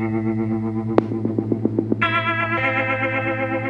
Thank you.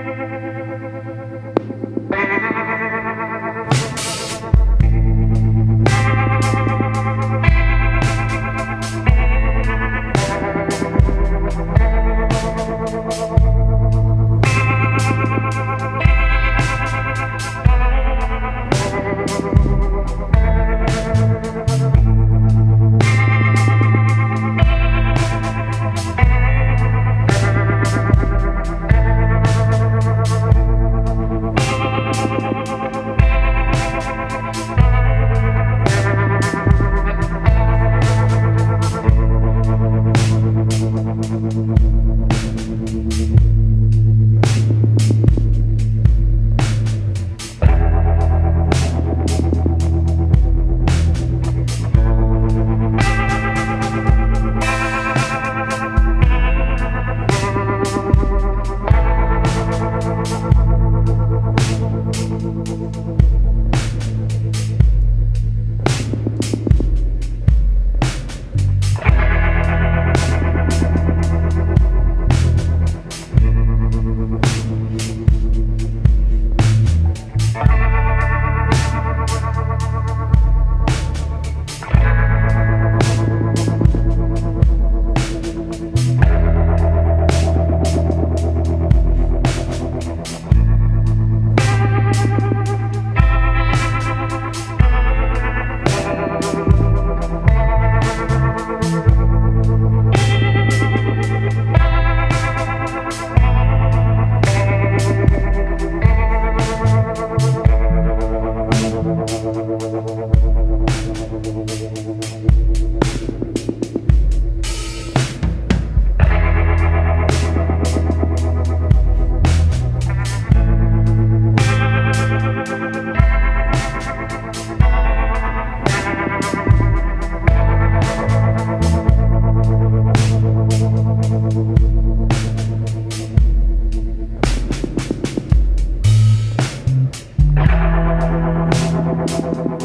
Thank